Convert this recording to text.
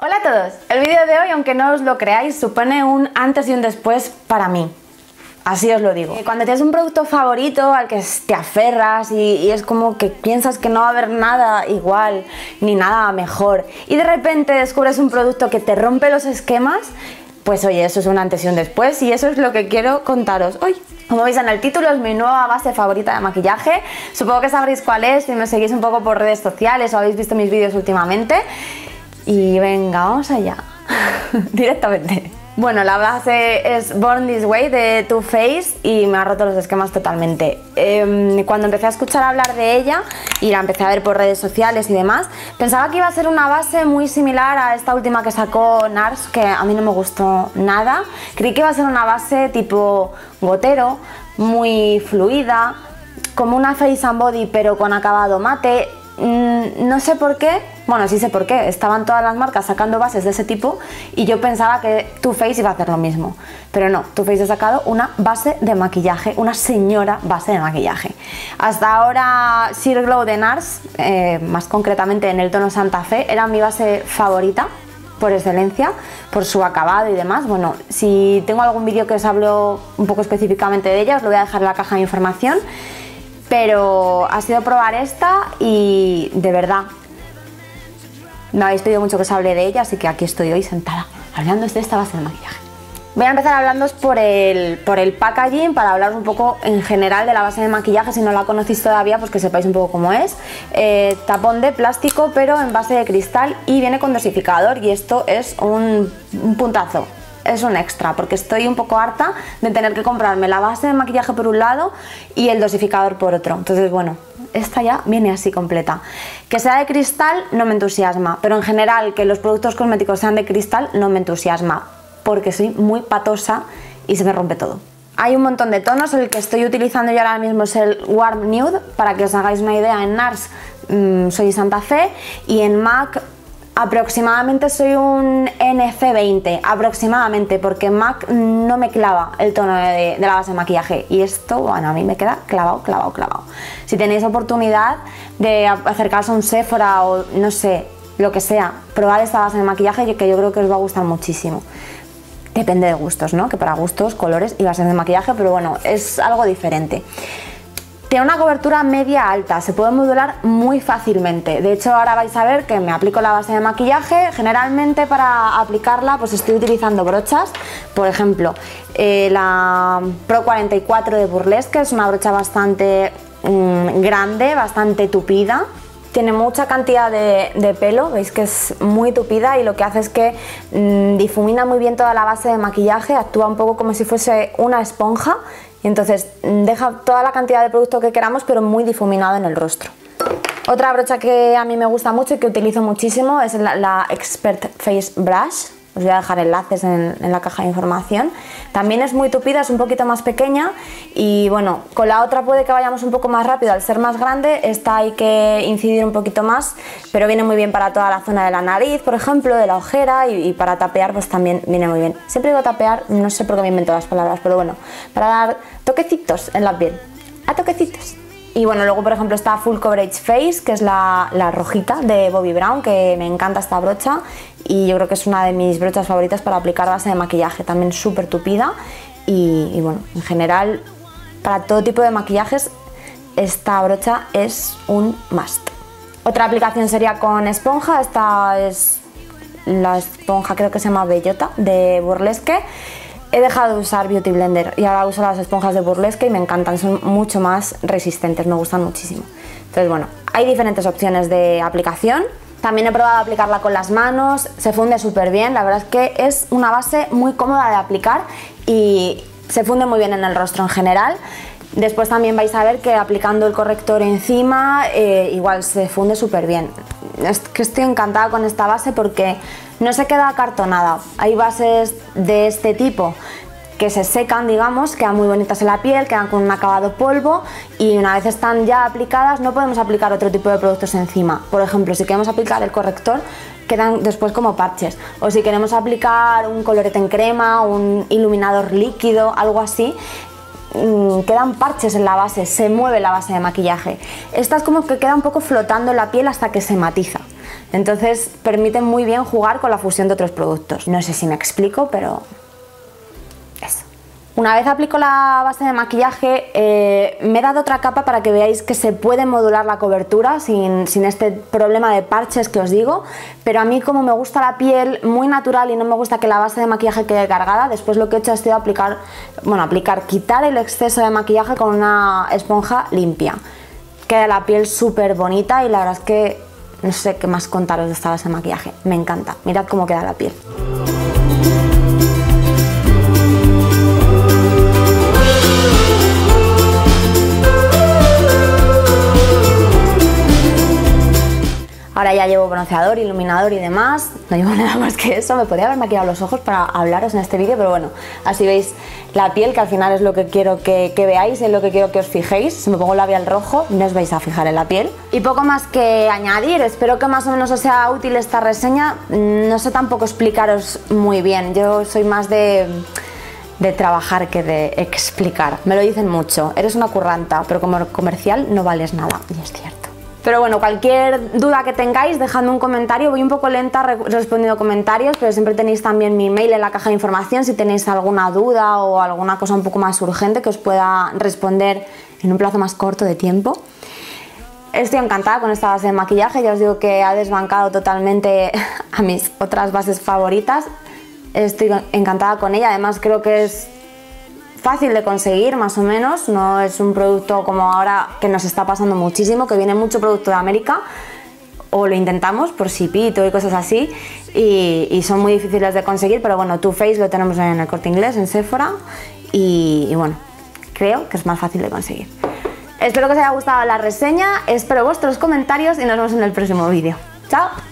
Hola a todos, el vídeo de hoy, aunque no os lo creáis, supone un antes y un después para mí. Así os lo digo. Cuando tienes un producto favorito al que te aferras y, es como que piensas que no va a haber nada igual ni nada mejor y de repente descubres un producto que te rompe los esquemas, pues oye, eso es un antes y un después y eso es lo que quiero contaros hoy. Como veis en el título es mi nueva base favorita de maquillaje. Supongo que sabréis cuál es si me seguís un poco por redes sociales o habéis visto mis vídeos últimamente. Y venga, vamos allá. Directamente. Bueno, la base es Born This Way de Too Faced y me ha roto los esquemas totalmente. Em, cuando empecé a escuchar hablar de ella y la empecé a ver por redes sociales y demás, pensaba que iba a ser una base muy similar a esta última que sacó NARS, que a mí no me gustó nada. Creí que iba a ser una base tipo gotero, muy fluida, como una face and body pero con acabado mate. Mm, no sé por qué, bueno, sí sé por qué, estaban todas las marcas sacando bases de ese tipo y yo pensaba que Too Faced iba a hacer lo mismo. Pero no, Too Faced ha sacado una base de maquillaje, una señora base de maquillaje. Hasta ahora Sheer Glow de NARS, eh, más concretamente en el tono Santa Fe, era mi base favorita por excelencia, por su acabado y demás. Bueno, si tengo algún vídeo que os hablo un poco específicamente de ella, os lo voy a dejar en la caja de información pero ha sido probar esta y de verdad me habéis pedido mucho que os hable de ella, así que aquí estoy hoy sentada hablando de esta base de maquillaje. Voy a empezar hablando por el, por el packaging para hablaros un poco en general de la base de maquillaje. Si no la conocéis todavía, pues que sepáis un poco cómo es. Eh, tapón de plástico, pero en base de cristal y viene con dosificador. Y esto es un puntazo es un extra porque estoy un poco harta de tener que comprarme la base de maquillaje por un lado y el dosificador por otro. Entonces, bueno, esta ya viene así completa. Que sea de cristal no me entusiasma, pero en general que los productos cosméticos sean de cristal no me entusiasma porque soy muy patosa y se me rompe todo. Hay un montón de tonos, el que estoy utilizando yo ahora mismo es el Warm Nude, para que os hagáis una idea, en NARS mm, soy Santa Fe y en MAC Aproximadamente soy un NC20, aproximadamente, porque MAC no me clava el tono de, la base de maquillaje y esto, bueno, a mí me queda clavado, clavado, clavado. Si tenéis oportunidad de acercaros a un Sephora o no sé, lo que sea, probar esta base de maquillaje que yo creo que os va a gustar muchísimo. Depende de gustos, ¿no? Que para gustos, colores y bases de maquillaje, pero bueno, es algo diferente. Tiene una cobertura media alta, se puede modular muy fácilmente. De hecho, ahora vais a ver que me aplico la base de maquillaje. Generalmente para aplicarla pues estoy utilizando brochas. Por ejemplo, eh, la Pro 44 de Burlesque es una brocha bastante mm, grande, bastante tupida. Tiene mucha cantidad de, pelo, veis que es muy tupida y lo que hace es que mm, difumina muy bien toda la base de maquillaje, actúa un poco como si fuese una esponja y entonces mm, deja toda la cantidad de producto que queramos pero muy difuminado en el rostro. Otra brocha que a mí me gusta mucho y que utilizo muchísimo es la, Expert Face Brush. Os voy a dejar enlaces en, la caja de información. También es muy tupida, es un poquito más pequeña y bueno, con la otra puede que vayamos un poco más rápido al ser más grande, esta hay que incidir un poquito más, pero viene muy bien para toda la zona de la nariz, por ejemplo, de la ojera y, para tapear pues también viene muy bien. Siempre digo tapear, no sé por qué me invento las palabras, pero bueno, para dar toquecitos en la piel, a toquecitos. Y bueno, luego por ejemplo está Full Coverage Face, que es la, rojita de Bobbi Brown, que me encanta esta brocha. Y yo creo que es una de mis brochas favoritas para aplicar base de maquillaje, también súper tupida. Y, bueno, en general para todo tipo de maquillajes esta brocha es un must. Otra aplicación sería con esponja, esta es la esponja creo que se llama Bellota de Burlesque He dejado de usar Beauty Blender y ahora uso las esponjas de Burlesque y me encantan, son mucho más resistentes, me gustan muchísimo. Entonces, bueno, hay diferentes opciones de aplicación. También he probado aplicarla con las manos, se funde súper bien, la verdad es que es una base muy cómoda de aplicar y se funde muy bien en el rostro en general. Después también vais a ver que aplicando el corrector encima eh, igual se funde súper bien. Es que estoy encantada con esta base porque no se queda acartonada. Hay bases de este tipo que se secan, digamos, quedan muy bonitas en la piel, quedan con un acabado polvo y una vez están ya aplicadas no podemos aplicar otro tipo de productos encima. Por ejemplo, si queremos aplicar el corrector, quedan después como parches. O si queremos aplicar un colorete en crema, un iluminador líquido, algo así, mm, quedan parches en la base, se mueve la base de maquillaje. Esta es como que queda un poco flotando en la piel hasta que se matiza. Entonces permite muy bien jugar con la fusión de otros productos. No sé si me explico, pero eso. Una vez aplico la base de maquillaje, eh, me he dado otra capa para que veáis que se puede modular la cobertura sin, sin, este problema de parches que os digo, pero a mí como me gusta la piel muy natural y no me gusta que la base de maquillaje quede cargada, después lo que he hecho ha sido aplicar, bueno, aplicar, quitar el exceso de maquillaje con una esponja limpia. Queda la piel súper bonita y la verdad es que no sé qué más contaros de esta base de maquillaje, me encanta, mirad cómo queda la piel. Ahora ya llevo bronceador, iluminador y demás, no llevo nada más que eso, me podría haber maquillado los ojos para hablaros en este vídeo, pero bueno, así veis la piel, que al final es lo que quiero que, veáis, es lo que quiero que os fijéis, si me pongo el labial rojo no os vais a fijar en la piel. Y poco más que añadir, espero que más o menos os sea útil esta reseña, no sé tampoco explicaros muy bien, yo soy más de de trabajar que de explicar. Me lo dicen mucho, eres una curranta, pero como comercial no vales nada, y es cierto. Pero bueno, cualquier duda que tengáis, dejadme un comentario. Voy un poco lenta respondiendo comentarios, pero siempre tenéis también mi mail en la caja de información si tenéis alguna duda o alguna cosa un poco más urgente que os pueda responder en un plazo más corto de tiempo. Estoy encantada con esta base de maquillaje, ya os digo que ha desbancado totalmente a mis otras bases favoritas. Estoy encantada con ella, además creo que es fácil de conseguir más o menos, no es un producto como ahora que nos está pasando muchísimo, que viene mucho producto de América o lo intentamos por Sipito y cosas así y, son muy difíciles de conseguir, pero bueno, Too Face lo tenemos en el corte inglés, en Sephora y, y bueno, creo que es más fácil de conseguir. Espero que os haya gustado la reseña, espero vuestros comentarios y nos vemos en el próximo vídeo. ¡Chao!